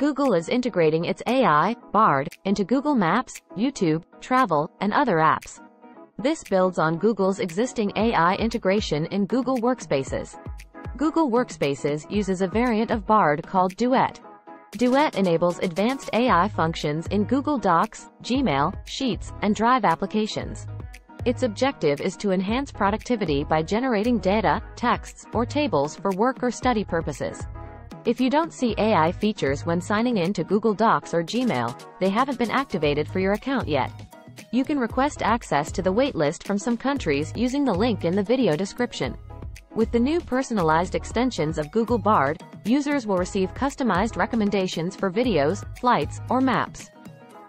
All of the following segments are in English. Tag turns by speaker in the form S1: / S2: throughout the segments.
S1: Google is integrating its AI, Bard, into Google Maps, YouTube, Travel, and other apps. This builds on Google's existing AI integration in Google Workspaces. Google Workspaces uses a variant of Bard called Duet. Duet enables advanced AI functions in Google Docs, Gmail, Sheets, and Drive applications. Its objective is to enhance productivity by generating data, texts, or tables for work or study purposes. If you don't see AI features when signing in to Google Docs or Gmail, they haven't been activated for your account yet. You can request access to the waitlist from some countries using the link in the video description. With the new personalized extensions of Google Bard, users will receive customized recommendations for videos, flights, or maps.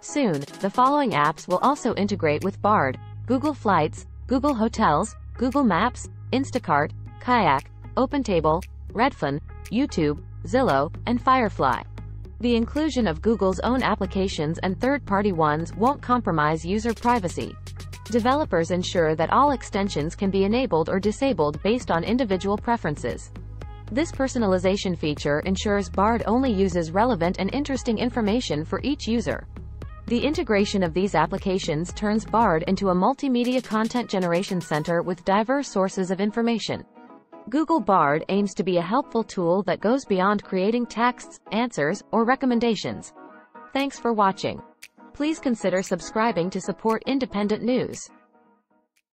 S1: Soon, the following apps will also integrate with Bard, Google Flights, Google Hotels, Google Maps, Instacart, Kayak, OpenTable, Redfin, YouTube, Zillow, and Firefly. The inclusion of Google's own applications and third-party ones won't compromise user privacy. Developers ensure that all extensions can be enabled or disabled based on individual preferences. This personalization feature ensures Bard only uses relevant and interesting information for each user. The integration of these applications turns Bard into a multimedia content generation center with diverse sources of information. Google Bard aims to be a helpful tool that goes beyond creating texts, answers, or recommendations. Thanks for watching. Please consider subscribing to support independent news.